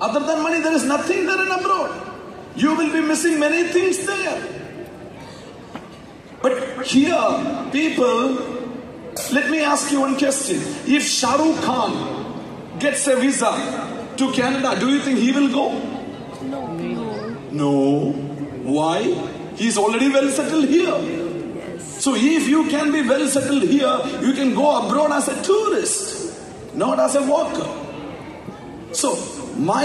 Other than money, there is nothing there in abroad. You will be missing many things there. But here, people, let me ask you one question. If Shahrukh Khan gets a visa to Canada, do you think he will go? No. No. Why? He's already well settled here. Yes. So if you can be well settled here, you can go abroad as a tourist, not as a worker. So my